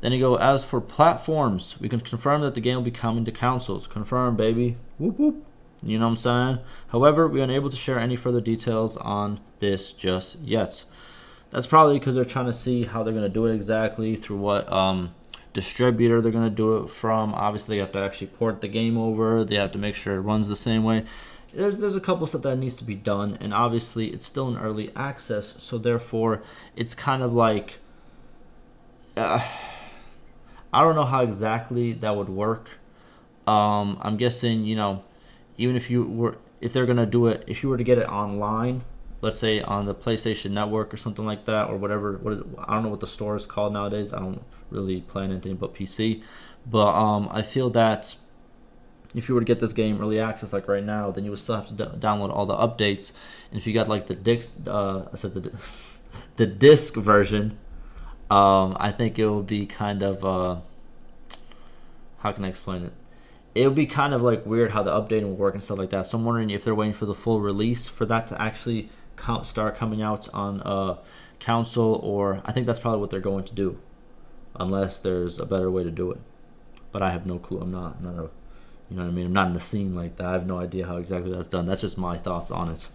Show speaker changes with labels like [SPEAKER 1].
[SPEAKER 1] Then you go, as for platforms, we can confirm that the game will be coming to consoles. Confirm, baby. Whoop whoop. You know what I'm saying? However, we are unable to share any further details on this just yet. That's probably because they're trying to see how they're going to do it exactly, through what um, distributor they're going to do it from. Obviously, you have to actually port the game over. They have to make sure it runs the same way. There's, there's a couple stuff that needs to be done, and obviously it's still in early access, so therefore it's kind of like uh, I don't know how exactly that would work. Um, I'm guessing you know, even if you were if they're gonna do it, if you were to get it online, let's say on the PlayStation Network or something like that, or whatever. What is it? I don't know what the store is called nowadays. I don't really play anything but PC, but um, I feel that if you were to get this game early access like right now, then you would still have to download all the updates. And if you got like the disc, uh, I said the the disc version, um, I think it will be kind of uh, how can I explain it? It would be kind of like weird how the updating will work and stuff like that. So I'm wondering if they're waiting for the full release for that to actually count, start coming out on uh, console, or I think that's probably what they're going to do, unless there's a better way to do it. But I have no clue. I'm not, I'm not a, you know what I mean. I'm not in the scene like that. I have no idea how exactly that's done. That's just my thoughts on it.